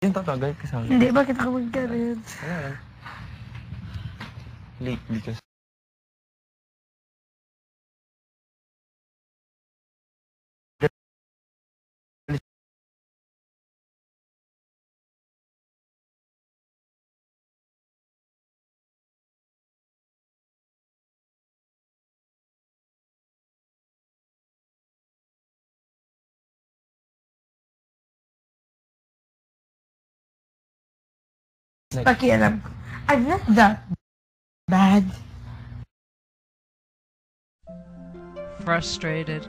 Yan tata, galit ka sa akin. Hindi, bakit ako magkaroon? Wala lang. Late because... Pakialam. I'm not that bad. Frustrated.